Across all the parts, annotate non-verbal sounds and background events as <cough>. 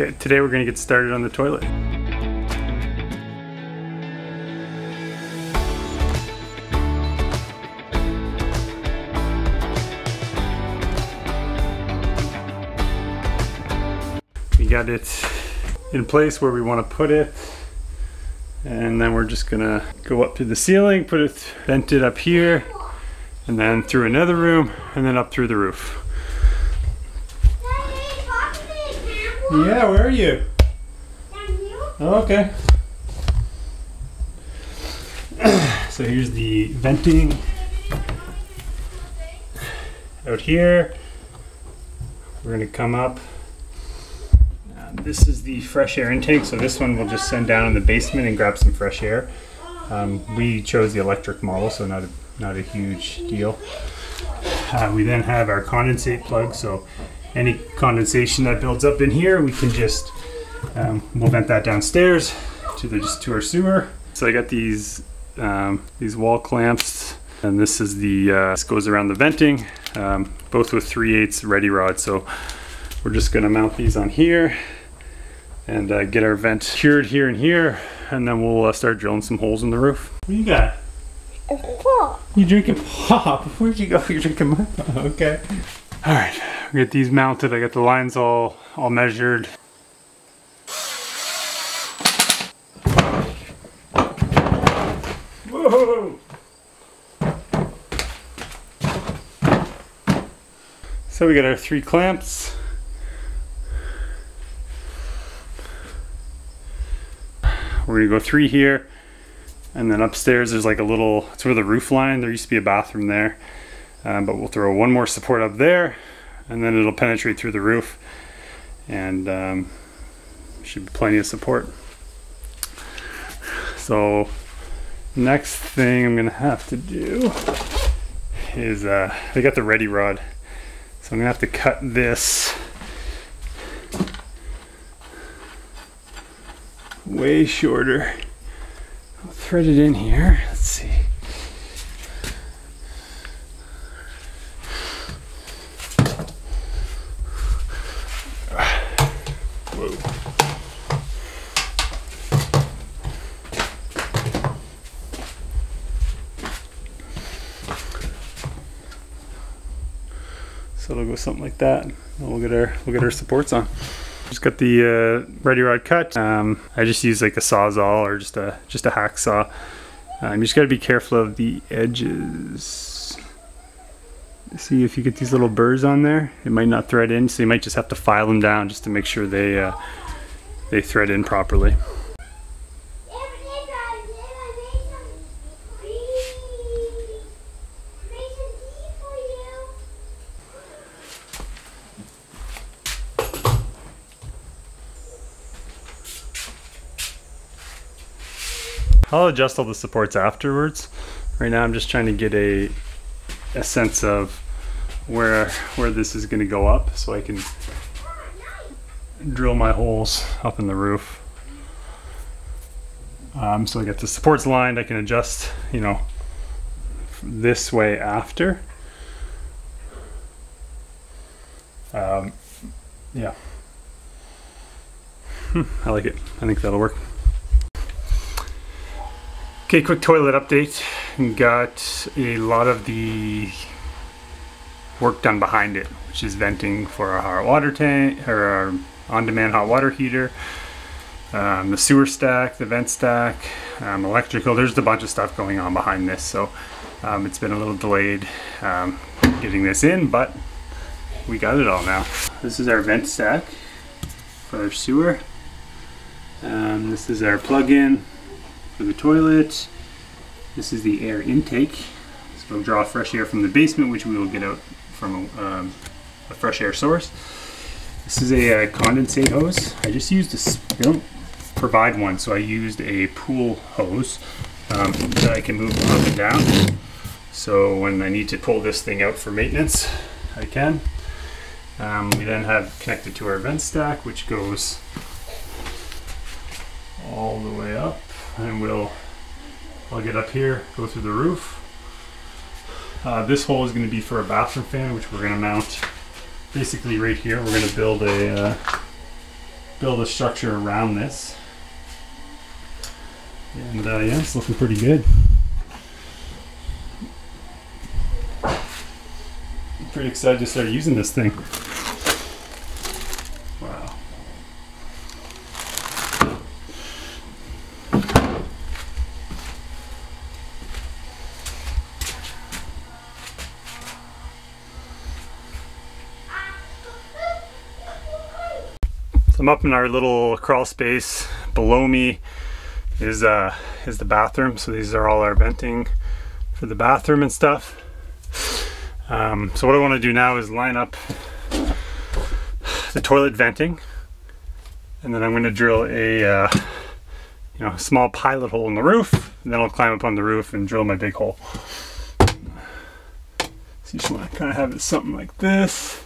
Okay, today we're gonna get started on the toilet. We got it in place where we want to put it. And then we're just gonna go up to the ceiling, put it vented up here, and then through another room, and then up through the roof. Yeah, where are you? Oh, okay. <clears throat> so here's the venting out here. We're gonna come up. Uh, this is the fresh air intake, so this one we'll just send down in the basement and grab some fresh air. Um, we chose the electric model, so not a, not a huge deal. Uh, we then have our condensate plug, so any condensation that builds up in here, we can just um, we'll vent that downstairs to the just to our sewer. So I got these um, these wall clamps, and this is the uh, this goes around the venting, um, both with 3 8 ready rod. So we're just gonna mount these on here and uh, get our vent cured here and here, and then we'll uh, start drilling some holes in the roof. What do you got? Pop. You drinking pop? <laughs> Where'd you go? <laughs> You're drinking my pop. Okay. All right, we get these mounted. I got the lines all all measured. So we got our three clamps. We're gonna go three here, and then upstairs there's like a little. It's where the roof line. There used to be a bathroom there, um, but we'll throw one more support up there, and then it'll penetrate through the roof, and um, should be plenty of support. So next thing I'm gonna have to do is uh, I got the ready rod, so I'm gonna have to cut this way shorter. I'll thread it in here. Something like that. We'll get our we'll get our supports on. Just got the uh, ready rod cut. Um, I just use like a sawzall or just a just a hacksaw. Um, you just got to be careful of the edges. See if you get these little burrs on there, it might not thread in, so you might just have to file them down just to make sure they uh, they thread in properly. I'll adjust all the supports afterwards. Right now I'm just trying to get a a sense of where where this is going to go up so I can drill my holes up in the roof. Um, so I get the supports lined, I can adjust, you know, this way after. Um, yeah. Hmm, I like it. I think that'll work. Okay, quick toilet update. Got a lot of the work done behind it, which is venting for our hot water tank or our on-demand hot water heater, um, the sewer stack, the vent stack, um, electrical. There's a bunch of stuff going on behind this, so um, it's been a little delayed um, getting this in, but we got it all now. This is our vent stack for our sewer. Um, this is our plug-in for the toilet. This is the air intake. So it'll draw fresh air from the basement, which we will get out from a, um, a fresh air source. This is a, uh condensate hose. I just used a, they don't provide one, so I used a pool hose um, that I can move up and down. So when I need to pull this thing out for maintenance, I can. Um, we then have connected to our vent stack, which goes all the way up and we'll plug it up here, go through the roof. Uh, this hole is going to be for a bathroom fan, which we're going to mount basically right here. We're going to build a uh, build a structure around this. And uh, yeah, it's looking pretty good. I'm pretty excited to start using this thing. I'm up in our little crawl space. Below me is uh, is the bathroom. So these are all our venting for the bathroom and stuff. Um, so what I want to do now is line up the toilet venting, and then I'm going to drill a uh, you know small pilot hole in the roof. And then I'll climb up on the roof and drill my big hole. So you just want to kind of have it something like this.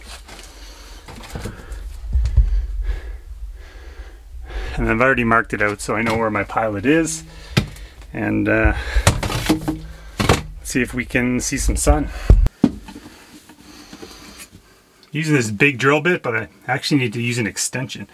And I've already marked it out so I know where my pilot is and uh, see if we can see some sun. Using this big drill bit but I actually need to use an extension.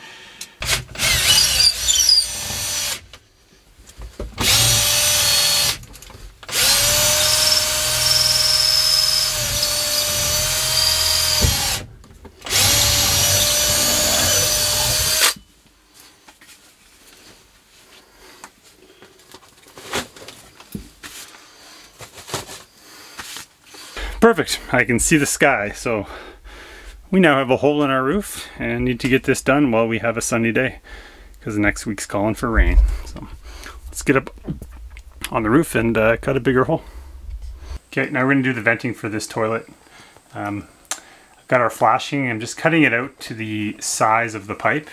Perfect, I can see the sky, so we now have a hole in our roof and need to get this done while we have a sunny day because next week's calling for rain. So let's get up on the roof and uh, cut a bigger hole. Okay, now we're gonna do the venting for this toilet. Um, I've got our flashing, I'm just cutting it out to the size of the pipe.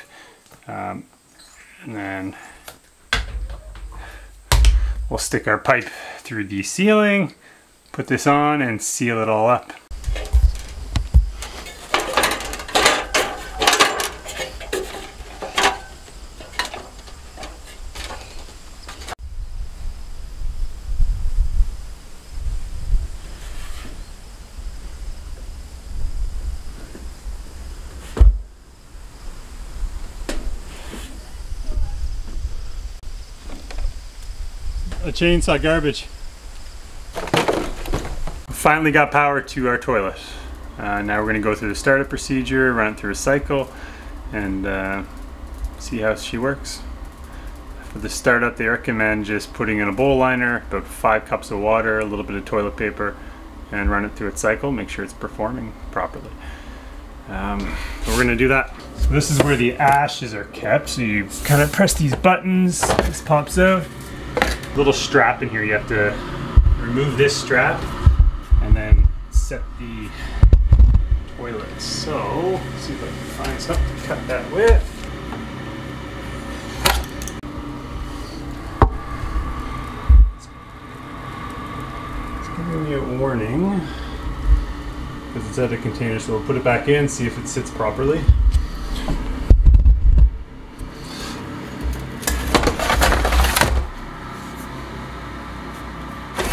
Um, and then we'll stick our pipe through the ceiling put this on and seal it all up. A chainsaw garbage finally got power to our toilet. Uh, now we're going to go through the startup procedure, run it through a cycle, and uh, see how she works. For the startup, they recommend just putting in a bowl liner, about five cups of water, a little bit of toilet paper, and run it through its cycle, make sure it's performing properly. Um, so we're going to do that. So this is where the ashes are kept. So you kind of press these buttons, this pops out. Little strap in here, you have to remove this strap set the toilet. So, see if I can find something to cut that with. It's giving me a warning because it's out of container, so we'll put it back in, see if it sits properly.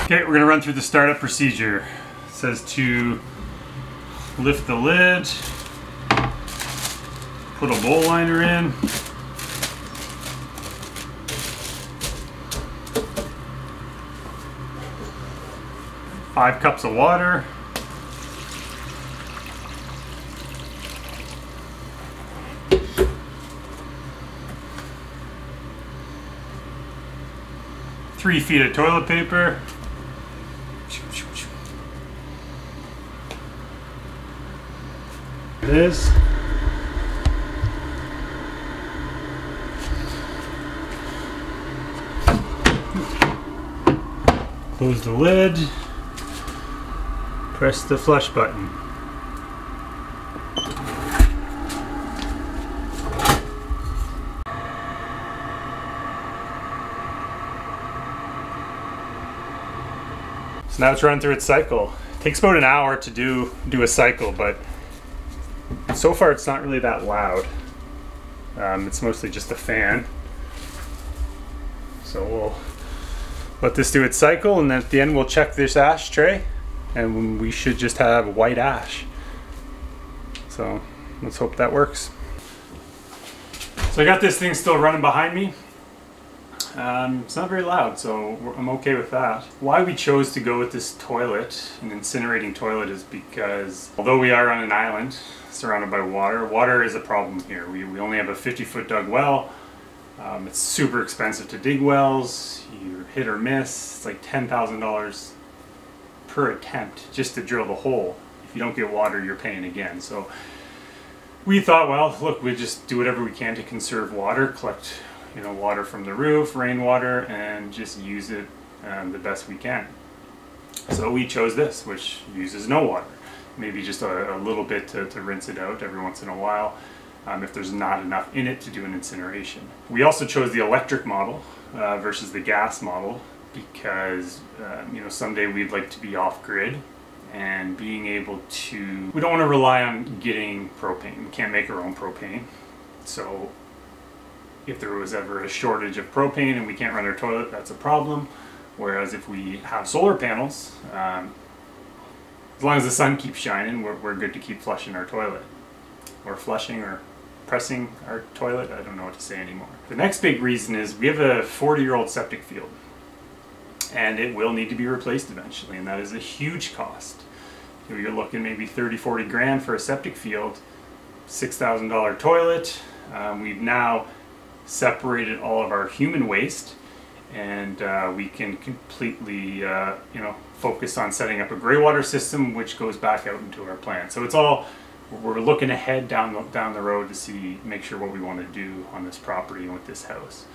Okay, we're gonna run through the startup procedure. Says to lift the lid, put a bowl liner in, five cups of water, three feet of toilet paper, is. Close the lid. Press the flush button. So now it's run through its cycle. It takes about an hour to do do a cycle, but so far it's not really that loud. Um, it's mostly just a fan. So we'll let this do its cycle and then at the end we'll check this ashtray and we should just have white ash. So let's hope that works. So I got this thing still running behind me. Um, it's not very loud, so I'm okay with that. Why we chose to go with this toilet, an incinerating toilet, is because although we are on an island surrounded by water, water is a problem here. We, we only have a 50 foot dug well. Um, it's super expensive to dig wells. You hit or miss. It's like $10,000 per attempt just to drill the hole. If you don't get water, you're paying again. So we thought, well, look, we just do whatever we can to conserve water, collect you know, water from the roof, rainwater, and just use it um, the best we can. So we chose this, which uses no water. Maybe just a, a little bit to, to, rinse it out every once in a while um, if there's not enough in it to do an incineration. We also chose the electric model uh, versus the gas model because um, you know someday we'd like to be off grid and being able to we don't want to rely on getting propane we can't make our own propane so if there was ever a shortage of propane and we can't run our toilet, that's a problem. Whereas if we have solar panels, um, as long as the sun keeps shining, we're, we're good to keep flushing our toilet. Or flushing or pressing our toilet, I don't know what to say anymore. The next big reason is we have a 40 year old septic field and it will need to be replaced eventually and that is a huge cost. You're looking maybe 30, 40 grand for a septic field, $6,000 toilet. Um, we've now separated all of our human waste and uh, we can completely uh, you know focus on setting up a gray water system which goes back out into our plant so it's all we're looking ahead down the, down the road to see make sure what we want to do on this property and with this house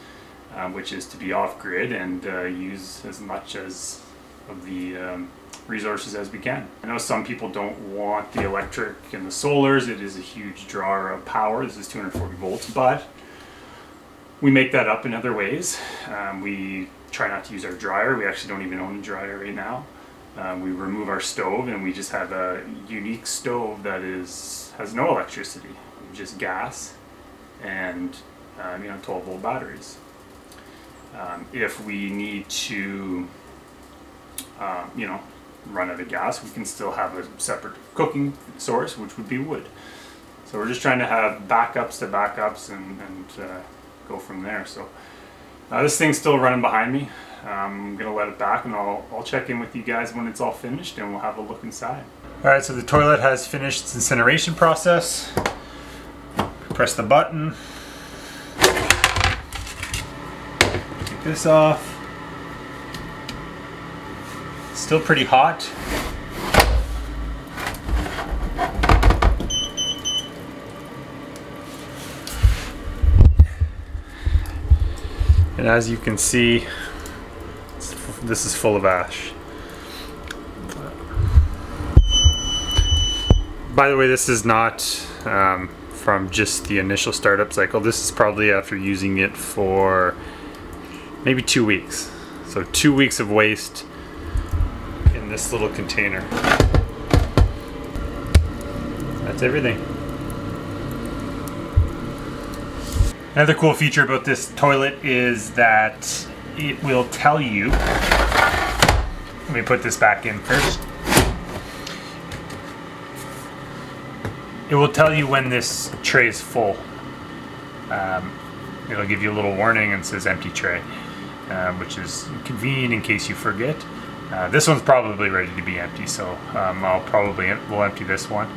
um, which is to be off grid and uh, use as much as of the um, resources as we can. I know some people don't want the electric and the solars. It is a huge drawer of power. This is 240 volts, but we make that up in other ways. Um, we try not to use our dryer. We actually don't even own a dryer right now. Um, we remove our stove and we just have a unique stove that is has no electricity, just gas and um, you know 12 volt batteries. Um, if we need to um, you know run out of gas, we can still have a separate cooking source, which would be wood. So we're just trying to have backups to backups and, and uh, go from there. So uh, this thing's still running behind me. I'm gonna let it back and I'll, I'll check in with you guys when it's all finished and we'll have a look inside. All right, so the toilet has finished its incineration process. Press the button. Take this off. Still pretty hot. And as you can see, this is full of ash. By the way, this is not um, from just the initial startup cycle. This is probably after using it for maybe two weeks. So two weeks of waste in this little container. That's everything. Another cool feature about this toilet is that it will tell you, let me put this back in first. It will tell you when this tray is full. Um, it'll give you a little warning and says empty tray, um, which is convenient in case you forget. Uh, this one's probably ready to be empty, so um, I'll probably will empty this one.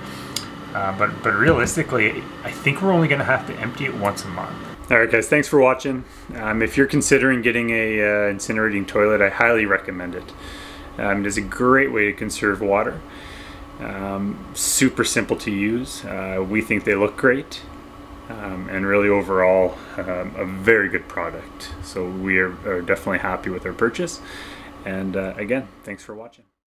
Uh, but, but realistically, I think we're only going to have to empty it once a month. Alright guys, thanks for watching. Um, if you're considering getting a uh, incinerating toilet, I highly recommend it. Um, it is a great way to conserve water. Um, super simple to use. Uh, we think they look great. Um, and really overall, um, a very good product. So we are, are, definitely happy with our purchase. And uh, again, thanks for watching.